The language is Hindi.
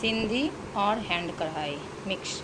सिंधी और हैंड कढ़ाई मिक्स।